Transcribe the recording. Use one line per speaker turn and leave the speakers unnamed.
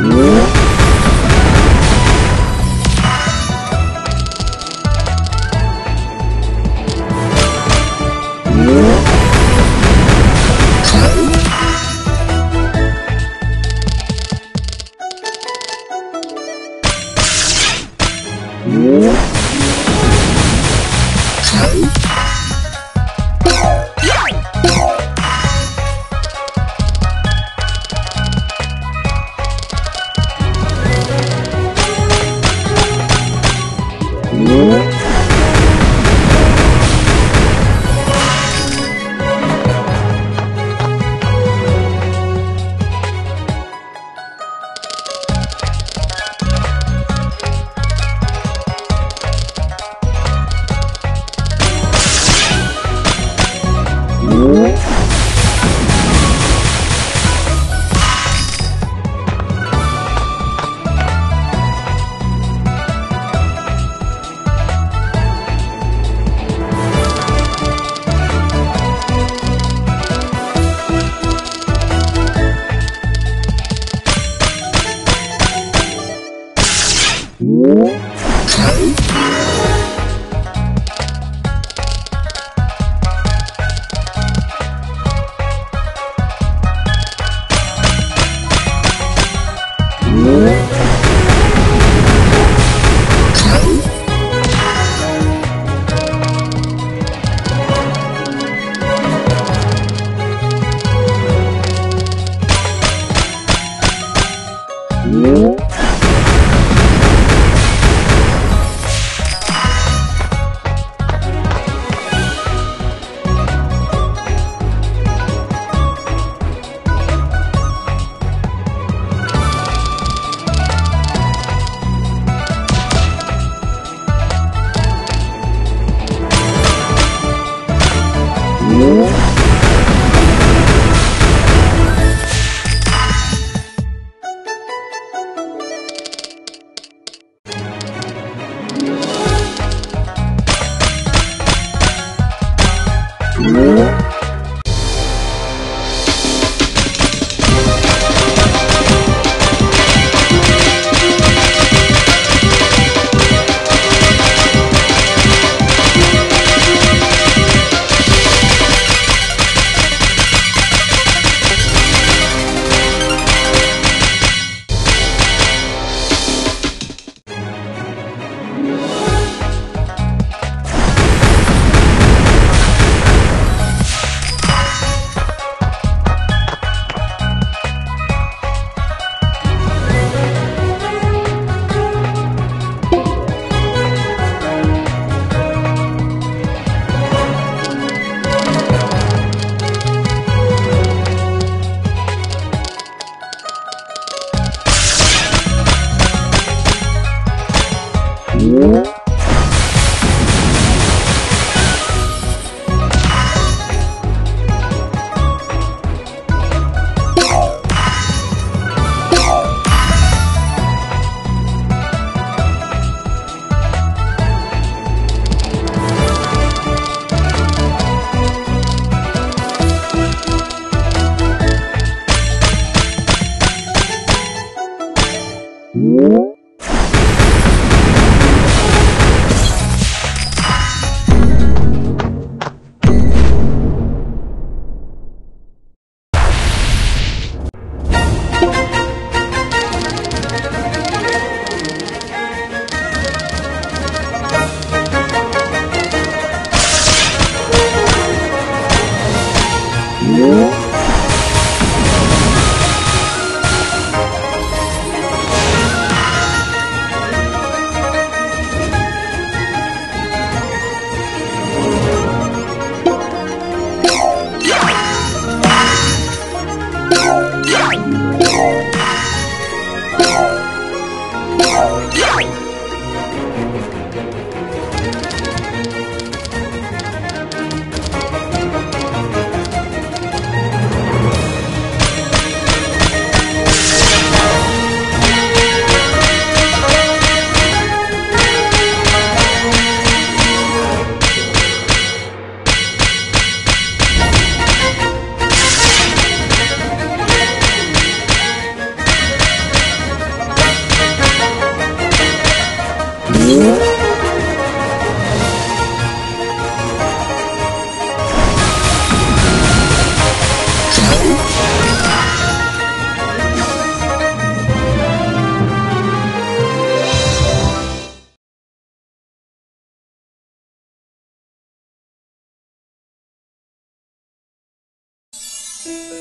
Whoa.
Whoa.
아!
thank you